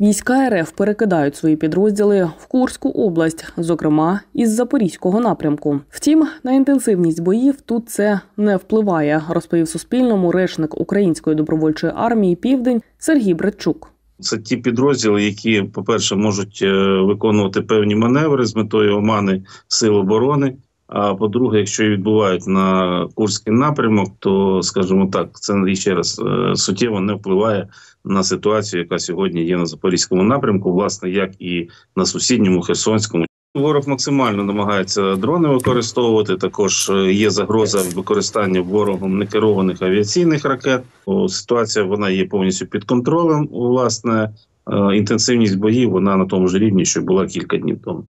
Війська РФ перекидають свої підрозділи в Курську область, зокрема із Запорізького напрямку. Втім, на інтенсивність боїв тут це не впливає, розповів Суспільному речник Української добровольчої армії Південь Сергій Братчук. Це ті підрозділи, які, по-перше, можуть е, виконувати певні маневри з метою омани сил оборони. А по-друге, якщо відбувають на Курський напрямок, то скажімо так, це ще раз е, суттєво не впливає на ситуацію, яка сьогодні є на запорізькому напрямку, власне, як і на сусідньому Херсонському. Ворог максимально намагається дрони використовувати. Також е, є загроза використання ворогом некерованих авіаційних ракет. Ситуація вона є повністю під контролем. Власне, е, інтенсивність боїв вона на тому ж рівні, що була кілька днів тому.